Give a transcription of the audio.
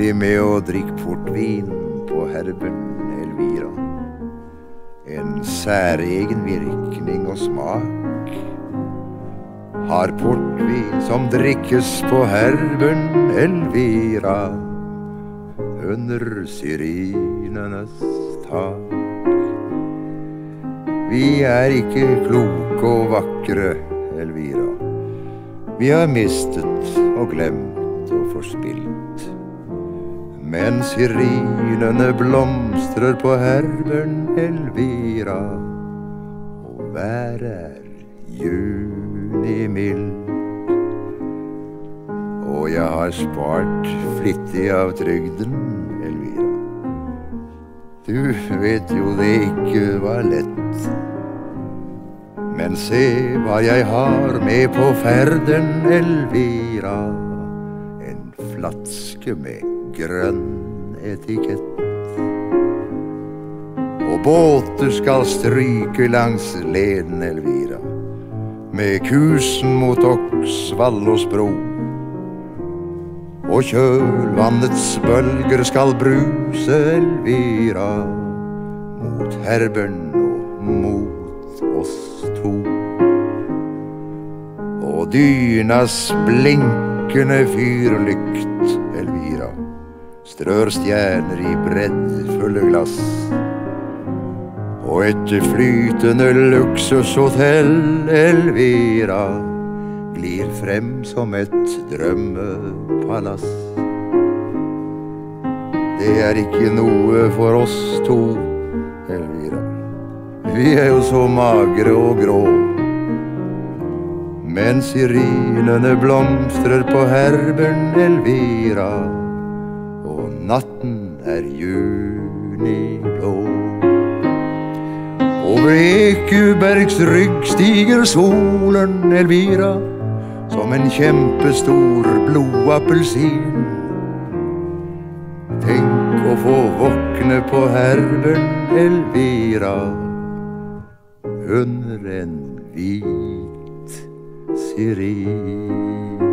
Bli med og drikk portvin på herben, Elvira. En særegen virkning og smak har portvin som drikkes på herben, Elvira. Under syrinenes tak. Vi er ikke kloke og vakre, Elvira. Vi har mistet og glemt og forspilt. Men syrinene blomstrer på herben, Elvira. Og været er junimild. Og jeg har spart flittig av trygden, Elvira. Du vet jo det ikke var lett. Men se hva jeg har med på ferden, Elvira. En flaske med grønn etikett. Og båter skal stryke langs leden, Elvira. Med kursen mot Oksvallås bro. Og kjølvannets bølger skal bruse, Elvira. Mot Herbern og mot oss to. Og dynas blinkende lykt, Elvira, strør stjerner i breddfulle glass. Og et flytende luksushotell, Elvira, glir frem som et drømmepalass. Det er ikke noe for oss to, Elvira. Vi er jo så magre og grå. Men syrinene blomstrer på herben, Elvira. Og natten er juniblå. Over Ekubergs rygg stiger solen, Elvira, som en kjempestor blodappelsin. Tenk å få våkne på herben, Elvira, under en hvit terei.